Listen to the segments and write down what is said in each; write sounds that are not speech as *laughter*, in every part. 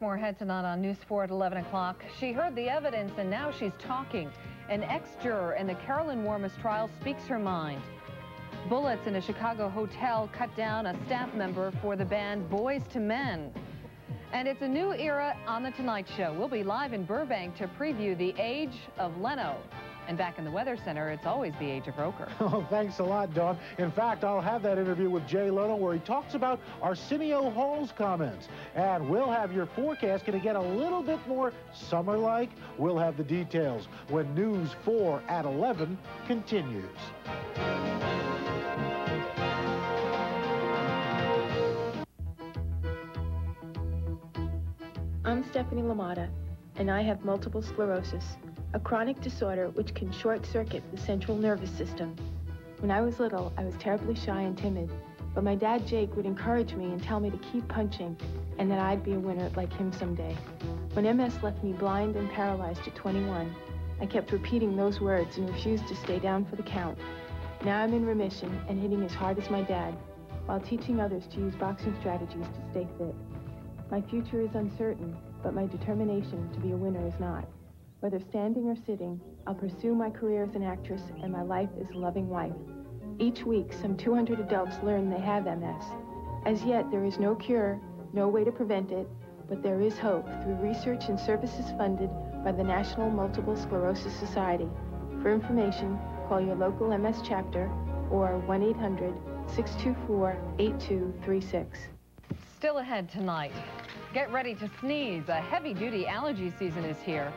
More ahead tonight on News 4 at 11 o'clock. She heard the evidence and now she's talking. An ex-juror in the Carolyn Warmus trial speaks her mind. Bullets in a Chicago hotel cut down a staff member for the band Boyz II Men. And it's a new era on The Tonight Show. We'll be live in Burbank to preview the age of Leno. And back in the Weather Center, it's always the age of Roker. *laughs* Oh, thanks a lot, Dawn. In fact, I'll have that interview with Jay Leno where he talks about Arsenio Hall's comments. And we'll have your forecast going to get a little bit more summer-like. We'll have the details when News 4 at 11 continues. I'm Stephanie Lamata, and I have multiple sclerosis a chronic disorder which can short-circuit the central nervous system. When I was little, I was terribly shy and timid, but my dad Jake would encourage me and tell me to keep punching and that I'd be a winner like him someday. When MS left me blind and paralyzed at 21, I kept repeating those words and refused to stay down for the count. Now I'm in remission and hitting as hard as my dad, while teaching others to use boxing strategies to stay fit. My future is uncertain, but my determination to be a winner is not. Whether standing or sitting, I'll pursue my career as an actress and my life as a loving wife. Each week, some 200 adults learn they have MS. As yet, there is no cure, no way to prevent it, but there is hope through research and services funded by the National Multiple Sclerosis Society. For information, call your local MS chapter or 1-800-624-8236. Still ahead tonight. Get ready to sneeze. A heavy-duty allergy season is here.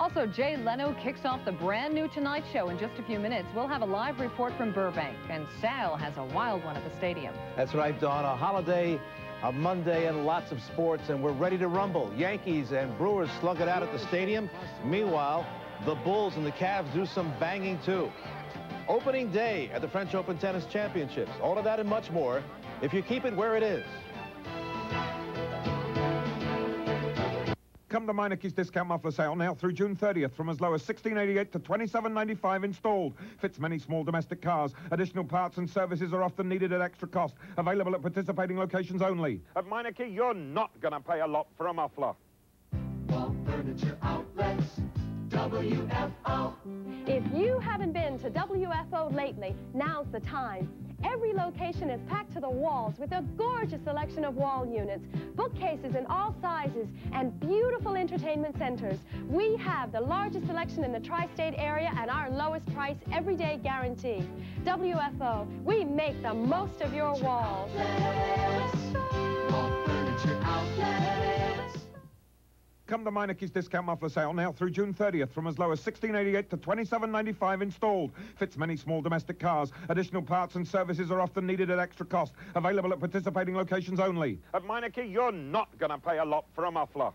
Also, Jay Leno kicks off the brand new Tonight Show in just a few minutes. We'll have a live report from Burbank, and Sal has a wild one at the stadium. That's right, Dawn. A holiday, a Monday, and lots of sports, and we're ready to rumble. Yankees and Brewers slug it out at the stadium. Meanwhile, the Bulls and the Cavs do some banging, too. Opening day at the French Open Tennis Championships. All of that and much more if you keep it where it is. Come to Meineke's discount muffler sale now through June 30th from as low as 1688 to 2795 installed. Fits many small domestic cars. Additional parts and services are often needed at extra cost. Available at participating locations only. At Meineke, you're not going to pay a lot for a muffler. Wall Furniture Outlets, WFO. If you haven't been to WFO lately, now's the time. Every location is packed to the walls with a gorgeous selection of wall units, bookcases in all sizes, and beautiful entertainment centers. We have the largest selection in the tri-state area and our lowest price everyday guarantee. WFO, we make the most of your walls. Come to Meineke's discount muffler sale now through June 30th from as low as 1688 to 2795 installed. Fits many small domestic cars. Additional parts and services are often needed at extra cost. Available at participating locations only. At Meineke, you're not going to pay a lot for a muffler.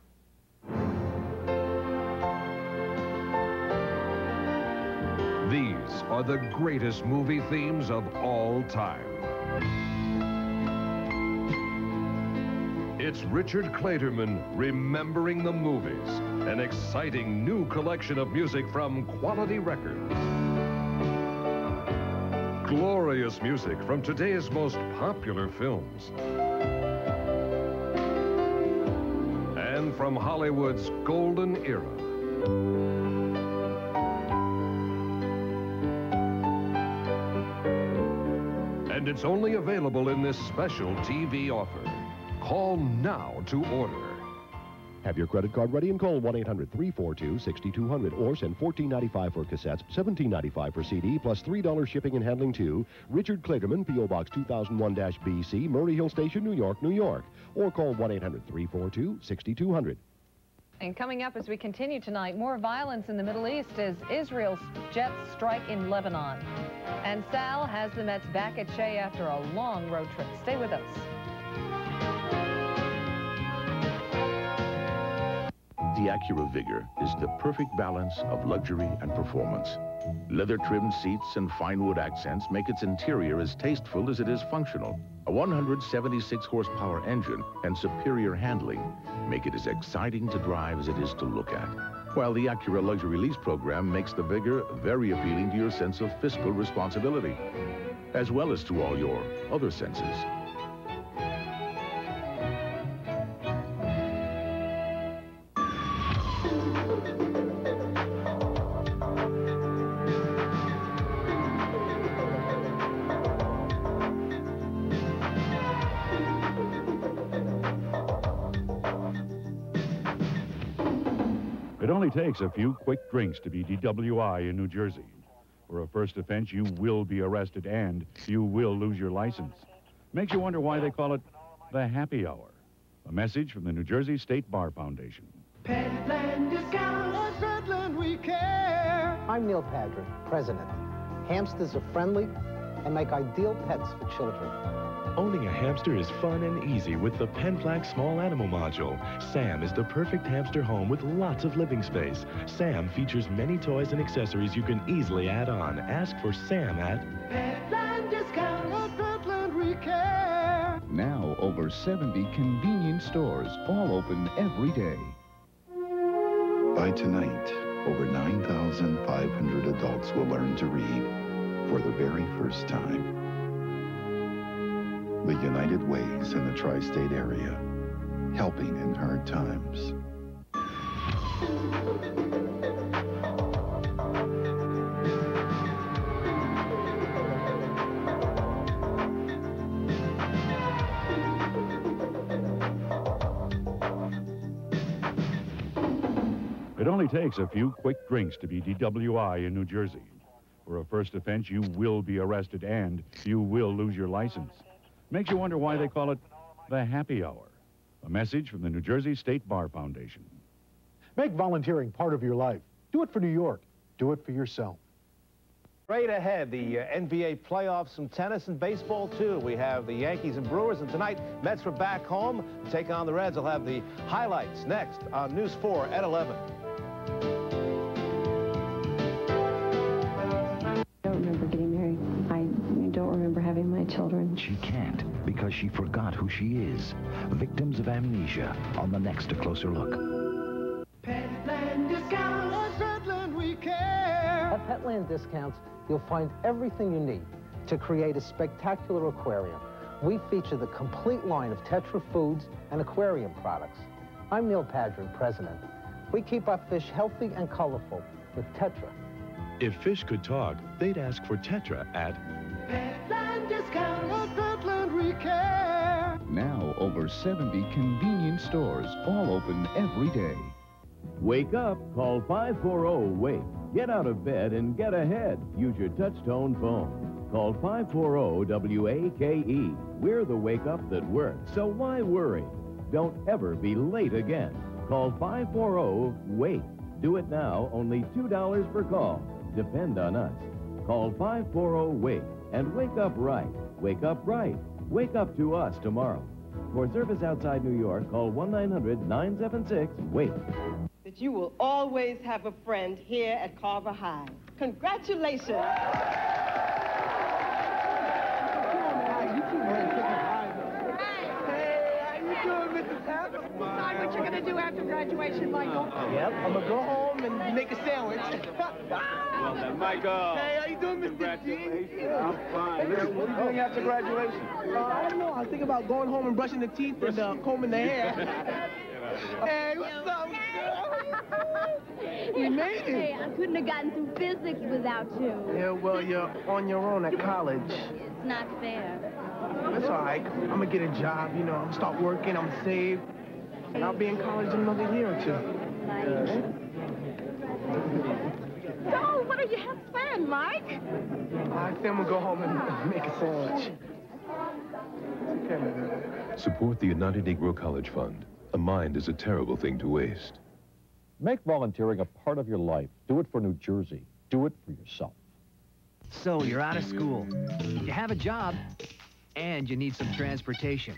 These are the greatest movie themes of all time. It's Richard Clayderman remembering the movies, an exciting new collection of music from Quality Records. Glorious music from today's most popular films. And from Hollywood's golden era. And it's only available in this special TV offer. Call now to order. Have your credit card ready and call 1-800-342-6200 or send $14.95 for cassettes, $17.95 for CD, plus $3 shipping and handling to Richard Clayderman, P.O. Box 2001-BC, Murray Hill Station, New York, New York. Or call 1-800-342-6200. And coming up as we continue tonight, more violence in the Middle East as Israel's jets strike in Lebanon. And Sal has the Mets back at Shea after a long road trip. Stay with us. The Acura Vigor is the perfect balance of luxury and performance. Leather-trimmed seats and fine wood accents make its interior as tasteful as it is functional. A 176 horsepower engine and superior handling make it as exciting to drive as it is to look at. While the Acura Luxury Lease program makes the Vigor very appealing to your sense of fiscal responsibility, as well as to all your other senses. It only takes a few quick drinks to be DWI in New Jersey. For a first offense, you will be arrested and you will lose your license. Makes you wonder why they call it the happy hour. A message from the New Jersey State Bar Foundation. Petland discounts. At Petland we care. I'm Neil Padron, president. Hamsters are friendly and make ideal pets for children. Owning a hamster is fun and easy with the Penn-Plax Small Animal Module. Sam is the perfect hamster home with lots of living space. Sam features many toys and accessories you can easily add on. Ask for Sam at Petland discounts. Petland we care. Now, over 70 convenience stores, all open every day. By tonight, over 9,500 adults will learn to read for the very first time. The United Ways in the tri-state area, helping in hard times. It only takes a few quick drinks to be DWI in New Jersey. For a first offense, you will be arrested and you will lose your license. Makes you wonder why they call it the happy hour. A message from the New Jersey State Bar Foundation. Make volunteering part of your life. Do it for New York. Do it for yourself. Straight ahead, the uh, NBA playoffs, some tennis and baseball, too. We have the Yankees and Brewers, and tonight, Mets are back home to take on the Reds. I'll have the highlights next on News 4 at 11. Children. She can't because she forgot who she is. Victims of amnesia on the next A Closer Look. Petland discounts. At Petland we care. At Petland Discounts, you'll find everything you need to create a spectacular aquarium. We feature the complete line of Tetra Foods and aquarium products. I'm Neil Padron, president. We keep our fish healthy and colorful with Tetra. If fish could talk, they'd ask for Tetra at Petland discounts. At Petland we care. Now, over 70 convenience stores, all open every day. Wake up, call 540-WAKE. Get out of bed and get ahead. Use your touch-tone phone. Call 540-WAKE. E. We're the wake up that works, so why worry? Don't ever be late again. Call 540-WAKE. Do it now, only $2 per call. Depend on us. Call 540-WAKE and wake up right. Wake up right. Wake up to us tomorrow. For service outside New York, call 1-900-976-WAKE. that you will always have a friend here at Carver High. Congratulations. Decide what you're going to do after graduation, Michael. Yep, I'm gonna go home and make a sandwich. Well done, Michael. Hey, how you doing, Mr. Congratulations. G? I'm fine. Listen, what are you doing after graduation? Uh, I don't know. I was thinking about going home and brushing the teeth and uh, combing the hair. *laughs* hey, what's up? *laughs* You made it. Hey, I couldn't have gotten through physics without you. Yeah, well, you're on your own at college. It's not fair. That's all right. I'm gonna get a job, you know. I'm gonna start working. I'm gonna save. And I'll be in college in another year or two. So, what are you having fun, Mike? I think I'm gonna go home and *laughs* make a sandwich. Okay. Support the United Negro College Fund. A mind is a terrible thing to waste. Make volunteering a part of your life. Do it for New Jersey. Do it for yourself. So you're out of school. You have a job, and you need some transportation.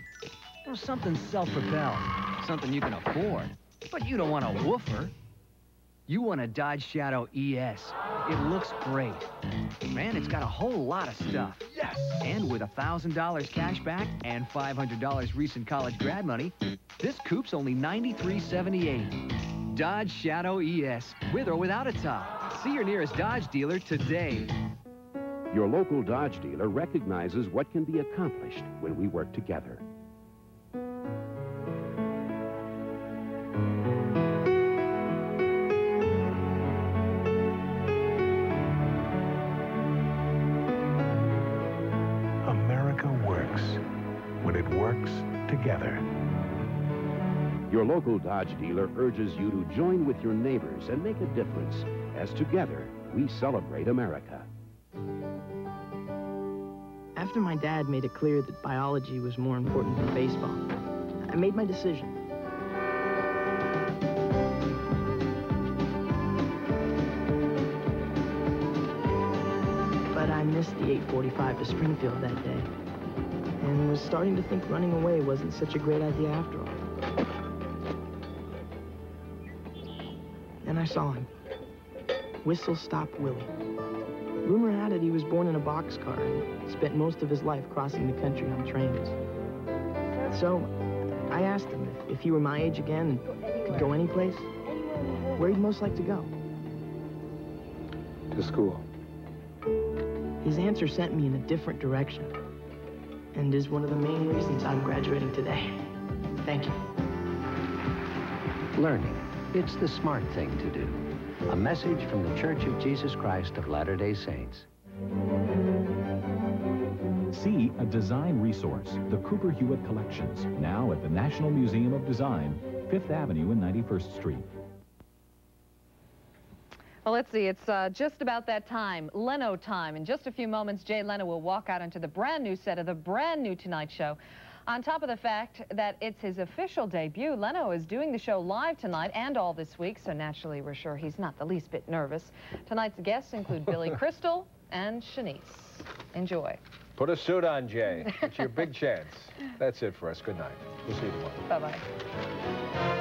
Well, something self-propelled, something you can afford. But you don't want a woofer. You want a Dodge Shadow ES. It looks great. Man, it's got a whole lot of stuff. Yes! And with $1,000 cash back and $500 recent college grad money, this coupe's only $93.78. Dodge Shadow ES, with or without a top. See your nearest Dodge dealer today. Your local Dodge dealer recognizes what can be accomplished when we work together. America works when it works together. Your local Dodge dealer urges you to join with your neighbors and make a difference as together we celebrate America. After my dad made it clear that biology was more important than baseball, I made my decision. But I missed the 845 to Springfield that day and was starting to think running away wasn't such a great idea after all. Then I saw him. Whistle Stop Willie. Rumor had it he was born in a boxcar and spent most of his life crossing the country on trains. So I asked him if, if he were my age again and could go anyplace, where he'd most like to go. To school. His answer sent me in a different direction and is one of the main reasons I'm graduating today. Thank you. Learning. It's the smart thing to do. A message from the Church of Jesus Christ of Latter-day Saints. See a design resource, the Cooper Hewitt Collections, now at the National Museum of Design, 5th Avenue and 91st Street. Well, let's see. It's uh, just about that time, Leno time. In just a few moments, Jay Leno will walk out onto the brand new set of the brand new Tonight Show. On top of the fact that it's his official debut, Leno is doing the show live tonight and all this week, so naturally we're sure he's not the least bit nervous. Tonight's guests include *laughs* Billy Crystal and Shanice. Enjoy. Put a suit on, Jay. *laughs* It's your big chance. That's it for us. Good night. We'll see you tomorrow. Bye-bye.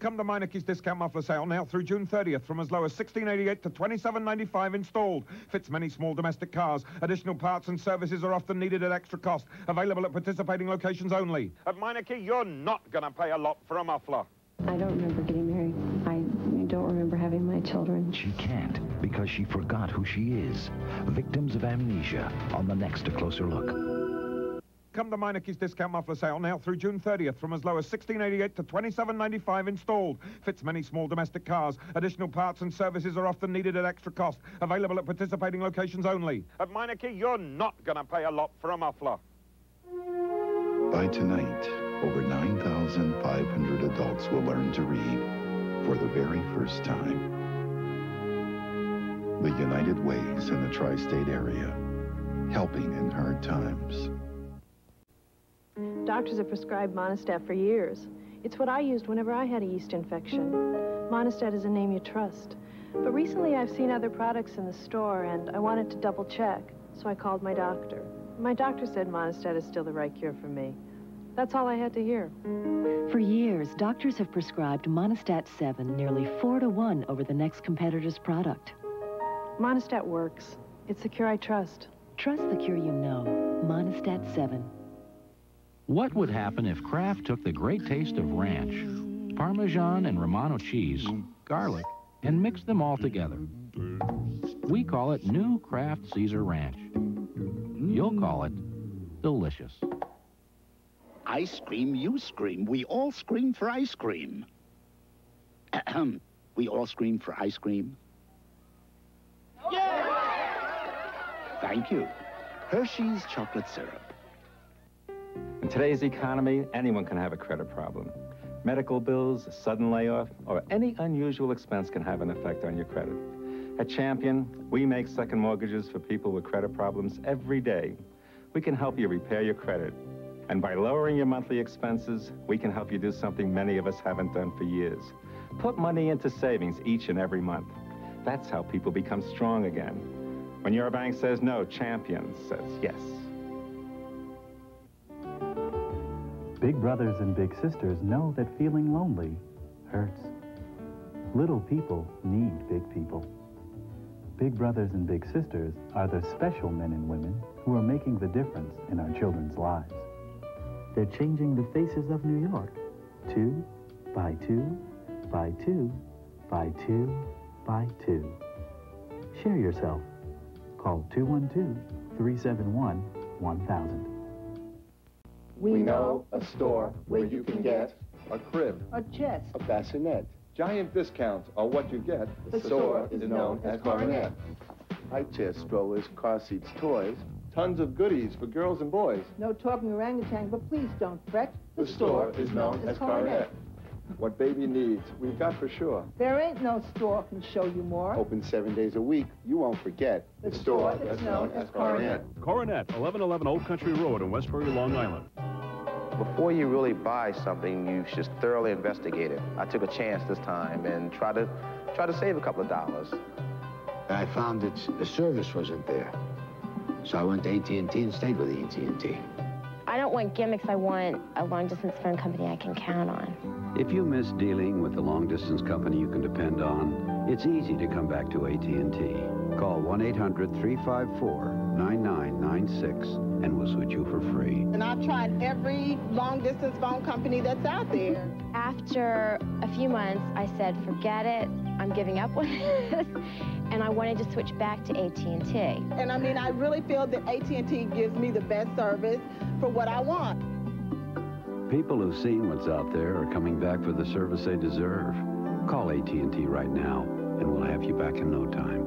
Come to Meineke's discount muffler sale now through June 30th from as low as 1688 to 2795 installed. Fits many small domestic cars. Additional parts and services are often needed at extra cost. Available at participating locations only. At Meineke, you're not going to pay a lot for a muffler. I don't remember getting married. I don't remember having my children. She can't because she forgot who she is. Victims of amnesia on the next A Closer Look. Come to Meineke's discount muffler sale now through June 30th from as low as 1688 to 2795 installed. Fits many small domestic cars. Additional parts and services are often needed at extra cost. Available at participating locations only. At Meineke, you're not going to pay a lot for a muffler. By tonight, over 9,500 adults will learn to read for the very first time. The United Ways in the tri-state area, helping in hard times. Doctors have prescribed Monistat for years. It's what I used whenever I had a yeast infection. Monistat is a name you trust. But recently I've seen other products in the store and I wanted to double check, so I called my doctor. My doctor said Monistat is still the right cure for me. That's all I had to hear. For years, doctors have prescribed Monistat 7 nearly 4 to 1 over the next competitor's product. Monistat works. It's the cure I trust. Trust the cure you know. Monistat 7. What would happen if Kraft took the great taste of ranch, Parmesan and Romano cheese, garlic, and mixed them all together? We call it new Kraft Caesar Ranch. You'll call it delicious. I scream, you scream. We all scream for ice cream. Ahem. *clears throat* we all scream for ice cream. Yeah! Thank you. Hershey's chocolate syrup. Today's economy, anyone can have a credit problem. Medical bills, a sudden layoff, or any unusual expense can have an effect on your credit. At Champion, we make second mortgages for people with credit problems every day. We can help you repair your credit. And by lowering your monthly expenses, we can help you do something many of us haven't done for years. Put money into savings each and every month. That's how people become strong again. When your bank says no, Champion says yes. Big brothers and big sisters know that feeling lonely hurts. Little people need big people. Big brothers and big sisters are the special men and women who are making the difference in our children's lives. They're changing the faces of New York. Two by two by two by two by two. Share yourself. Call 212-371-1000. We know a store where you can get a crib, a chest, a bassinet. Giant discounts are what you get. The store is known as Coronet. High chair strollers, car seats, toys, Tons of goodies for girls and boys. No talking orangutan, but please don't fret. The, the store, store is known as Coronet. What baby needs, we've got for sure. There ain't no store can show you more. Open seven days a week. You won't forget the, the store that's known as Coronet. Coronet, 1111 Old Country Road in Westbury, Long Island. Before you really buy something, you should thoroughly investigate it. I took a chance this time and try to try to save a couple of dollars. I found that the service wasn't there. So I went to AT&T and stayed with AT&T. I don't want gimmicks. I want a long-distance phone company I can count on. If you miss dealing with the long-distance company you can depend on, it's easy to come back to AT&T. Call 1-800-354-9996 and we'll switch you for free. And I've tried every long-distance phone company that's out there. After a few months, I said, forget it. I'm giving up on this. and I wanted to switch back to AT&T. And I mean, I really feel that AT&T gives me the best service for what I want. People who've seen what's out there are coming back for the service they deserve. Call AT&T right now, and we'll have you back in no time.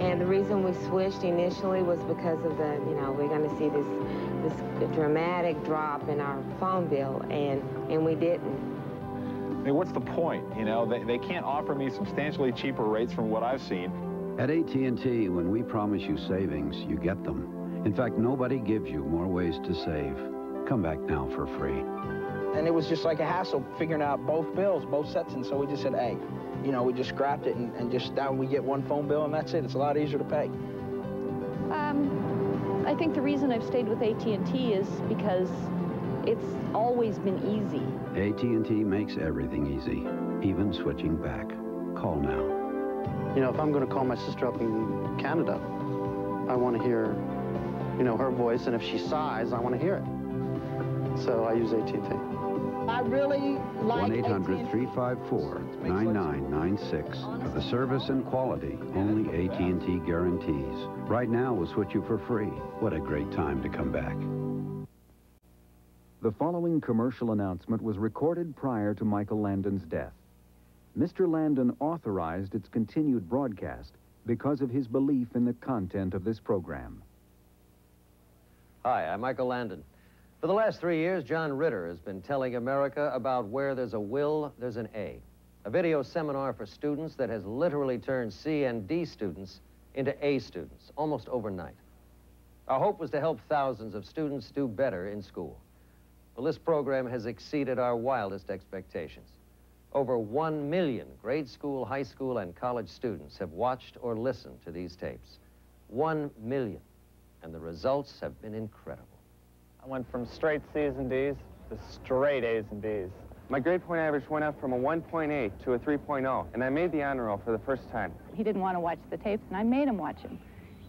And the reason we switched initially was because of the, you know, we're going to see this this dramatic drop in our phone bill, and and we didn't. I mean, what's the point? You know, they, they can't offer me substantially cheaper rates from what I've seen. At AT&T, when we promise you savings, you get them. In fact, nobody gives you more ways to save. Come back now for free. And it was just like a hassle figuring out both bills, both sets, and so we just said, hey, you know, we just scrapped it and, and just now we get one phone bill and that's it. It's a lot easier to pay. Um, I think the reason I've stayed with AT&T is because it's always been easy. AT&T makes everything easy, even switching back. Call now. You know, if I'm going to call my sister up in Canada, I want to hear, you know, her voice, and if she sighs, I want to hear it. So I use AT&T. I really like 1-800-354-9996. For the service and quality, only AT&T guarantees. Right now, we'll switch you for free. What a great time to come back. The following commercial announcement was recorded prior to Michael Landon's death. Mr. Landon authorized its continued broadcast because of his belief in the content of this program. Hi, I'm Michael Landon. For the last three years, John Ritter has been telling America about where there's a will, there's an A. A video seminar for students that has literally turned C and D students into A students, almost overnight. Our hope was to help thousands of students do better in school. Well, this program has exceeded our wildest expectations. Over one million grade school, high school, and college students have watched or listened to these tapes. One million. And the results have been incredible. I went from straight C's and D's to straight A's and B's. My grade point average went up from a 1.8 to a 3.0, and I made the honor roll for the first time. He didn't want to watch the tapes, and I made him watch them.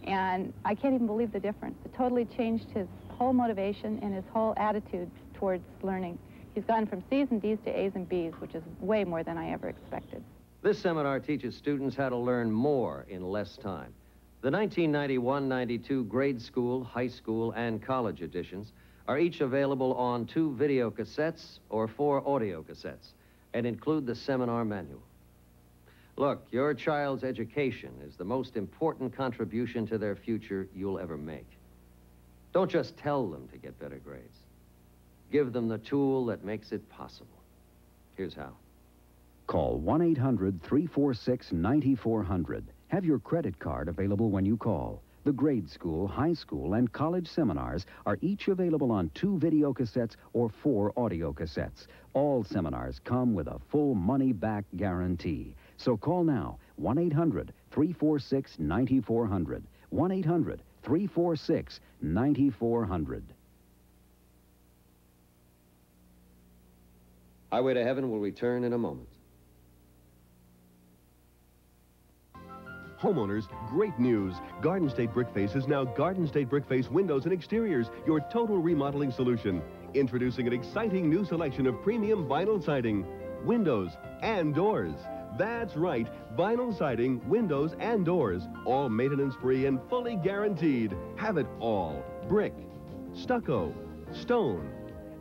And I can't even believe the difference. It totally changed his whole motivation and his whole attitude towards learning. He's gone from C's and D's to A's and B's, which is way more than I ever expected. This seminar teaches students how to learn more in less time. The 1991-92 grade school, high school, and college editions are each available on two video cassettes or four audio cassettes and include the seminar manual. Look, your child's education is the most important contribution to their future you'll ever make. Don't just tell them to get better grades. Give them the tool that makes it possible. Here's how. Call 1-800-346-9400. Have your credit card available when you call. The grade school, high school, and college seminars are each available on two video cassettes or four audio cassettes. All seminars come with a full money-back guarantee. So call now, 1-800-346-9400. 1-800-346-9400. Highway to Heaven will return in a moment. Homeowners, great news. Garden State Brickface is now Garden State Brickface Windows and Exteriors, your total remodeling solution. Introducing an exciting new selection of premium vinyl siding, windows, and doors. That's right, vinyl siding, windows, and doors, all maintenance-free and fully guaranteed. Have it all. Brick, stucco, stone,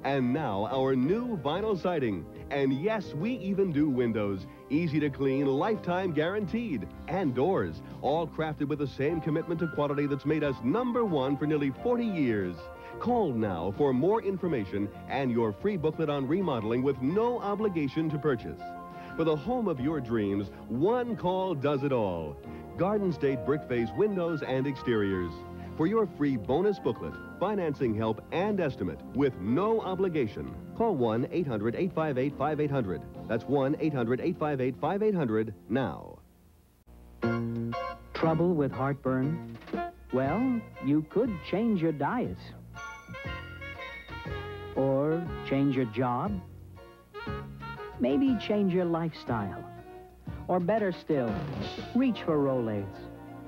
and now our new vinyl siding. And yes, we even do windows. Easy to clean, lifetime guaranteed. And doors, all crafted with the same commitment to quality that's made us number one for nearly 40 years. Call now for more information and your free booklet on remodeling with no obligation to purchase. For the home of your dreams, one call does it all. Garden State Brick Brickface Windows and Exteriors. For your free bonus booklet, financing help, and estimate with no obligation, call 1 800 858 5800. That's 1 800 858 5800 now. Trouble with heartburn? Well, you could change your diet. Or change your job. Maybe change your lifestyle. Or better still, reach for Rolaids.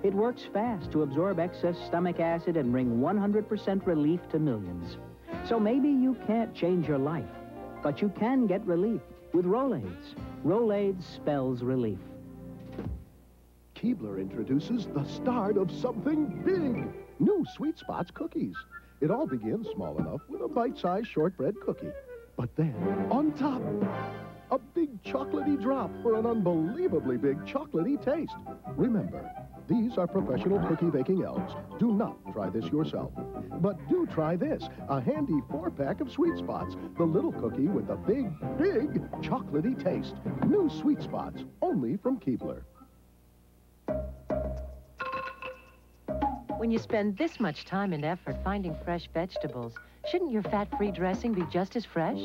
It works fast to absorb excess stomach acid and bring 100% relief to millions. So maybe you can't change your life, but you can get relief with Rolaids. Rolaids spells relief. Keebler introduces the start of something big. New Sweet Spots cookies. It all begins small enough with a bite-sized shortbread cookie. But then, on top, a big chocolatey drop for an unbelievably big chocolatey taste. Remember, these are professional cookie baking elves. Do not try this yourself. But do try this, a handy four-pack of Sweet Spots, the little cookie with the big, big chocolatey taste. New Sweet Spots, only from Keebler. When you spend this much time and effort finding fresh vegetables, shouldn't your fat-free dressing be just as fresh?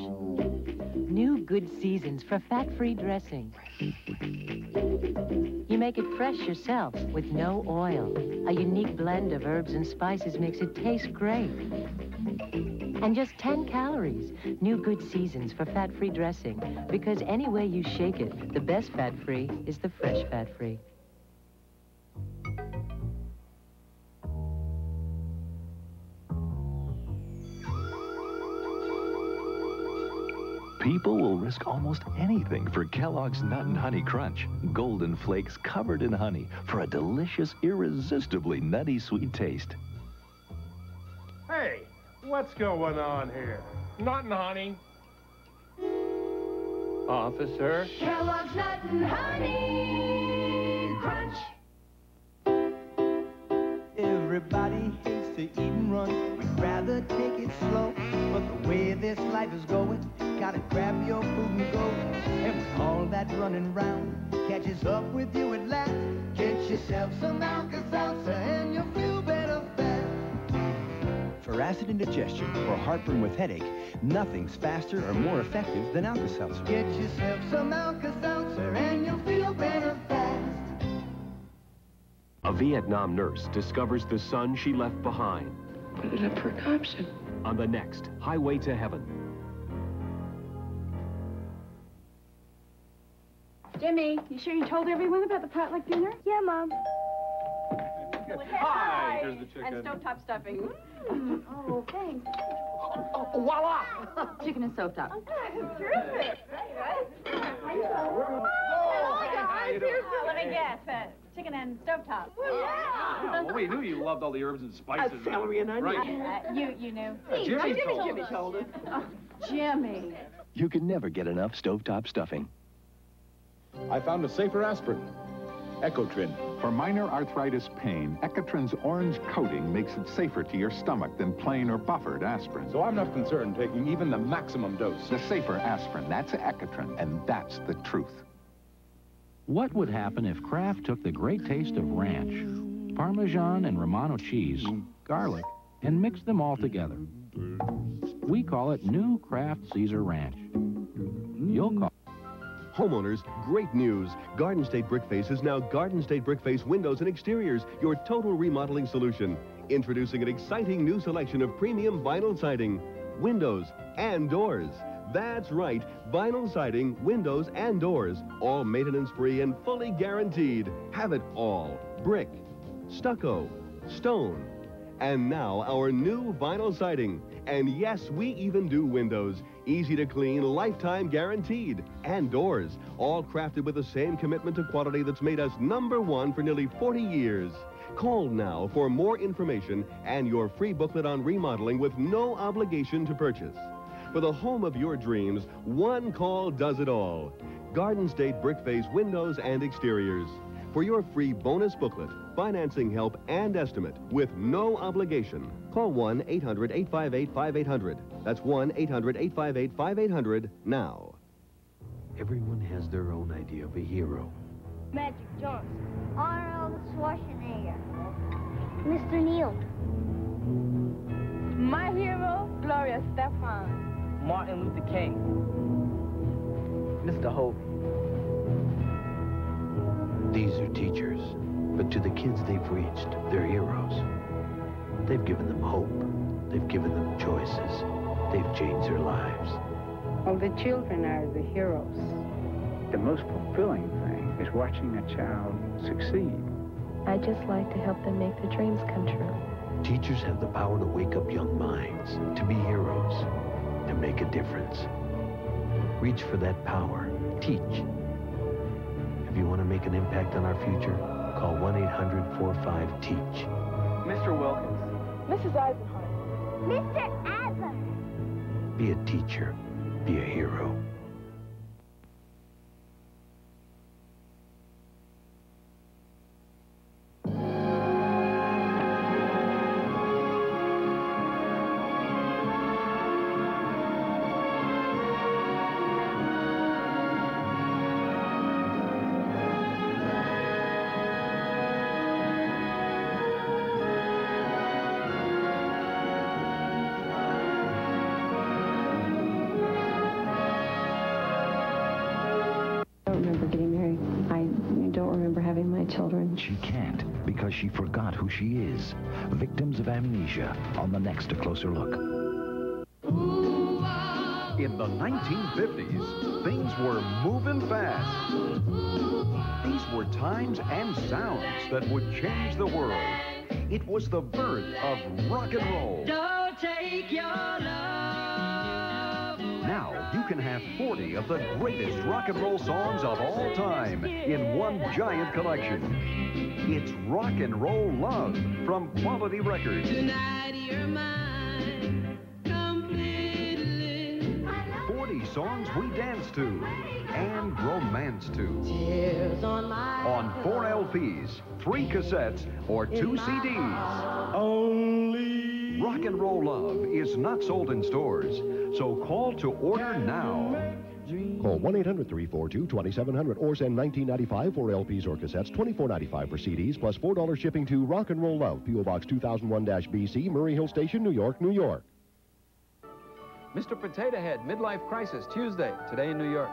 New Good Seasons for fat-free dressing. You make it fresh yourself with no oil. A unique blend of herbs and spices makes it taste great. And just 10 calories. New Good Seasons for fat-free dressing. Because any way you shake it, the best fat-free is the fresh fat-free. People will risk almost anything for Kellogg's Nut and Honey Crunch. Golden flakes covered in honey for a delicious, irresistibly nutty sweet taste. Hey, what's going on here? Nothing, honey. Officer? Kellogg's Nut and Honey Crunch. Everybody to eat and run. We'd rather take it slow. But the way this life is going, gotta grab your food and go. And all that running round catches up with you at last, get yourself some Alka-Seltzer and you'll feel better fast. For acid indigestion or heartburn with headache, nothing's faster or more effective than Alka-Seltzer. Get yourself some Alka-Seltzer A Vietnam nurse discovers the son she left behind. Put it up for adoption. On the next Highway to Heaven. Jimmy, you sure you told everyone about the potluck dinner? Yeah, Mom. Hi. Here's the chicken. And stovetop stuffing. Mm. Oh, thanks. Oh, voila! *laughs* Chicken and stovetop. Terrific. Let me guess. Uh, chicken and stovetop. Yeah. Well, we knew you loved all the herbs and spices. Uh, celery and onion. Right. Uh, you, you knew. Uh, Jimmy Jimmy, told Jimmy us. told us. Oh, Jimmy. You can never get enough stovetop stuffing. I found a safer aspirin. Ecotrin. For minor arthritis pain, Ecotrin's orange coating makes it safer to your stomach than plain or buffered aspirin. So I'm not concerned taking even the maximum dose. The safer aspirin, that's Ecotrin, and that's the truth. What would happen if Kraft took the great taste of ranch, Parmesan and Romano cheese, garlic, and mixed them all together? We call it New Kraft Caesar Ranch. You'll call Homeowners, great news. Garden State Brickface is now Garden State Brickface Windows and Exteriors, your total remodeling solution. Introducing an exciting new selection of premium vinyl siding, windows, and doors. That's right, vinyl siding, windows, and doors, all maintenance-free and fully guaranteed. Have it all. Brick, stucco, stone, and now our new vinyl siding. And yes, we even do windows. Easy to clean, lifetime guaranteed. And doors, all crafted with the same commitment to quality that's made us number one for nearly 40 years. Call now for more information and your free booklet on remodeling with no obligation to purchase. For the home of your dreams, one call does it all. Garden State Brick Face Windows and Exteriors. For your free bonus booklet, financing help, and estimate with no obligation, call 1 800 858 5800. That's 1 800 858 5800 now. Everyone has their own idea of a hero. Magic Johnson. Arnold Schwarzenegger. Mr. Neal. My hero, Gloria Estefan. Martin Luther King. Mr. Hope. These are teachers, but to the kids they've reached, they're heroes. They've given them hope. They've given them choices. They've changed their lives. Well, the children are the heroes. The most fulfilling thing is watching a child succeed. I just like to help them make their dreams come true. Teachers have the power to wake up young minds, to be heroes, to make a difference. Reach for that power. Teach. If you want to make an impact on our future, call 1-800-45-TEACH. Mr. Wilkins. Mrs. Eisenhower. Mr. Adler. Be a teacher. Be a hero. She forgot who she is. Victims of amnesia on the next A Closer Look. In the 1950s, things were moving fast. These were times and sounds that would change the world. It was the birth of rock and roll. Don't take your love. Now you can have 40 of the greatest rock and roll songs of all time in one giant collection. It's Rock and Roll Love from Quality Records. Tonight you're mine completely. 40 songs we dance to and romance to. Tears on my On four LPs, three cassettes, or two CDs. Only. Rock and Roll Love is not sold in stores, so call to order now. Call 1-800-342-2700 or send 1995 for LPs or cassettes, 24.95 for CDs, plus $4 shipping to Rock and Roll Love, P.O. Box 2001-BC, Murray Hill Station, New York, New York. Mr. Potato Head, Midlife Crisis, Tuesday, today in New York.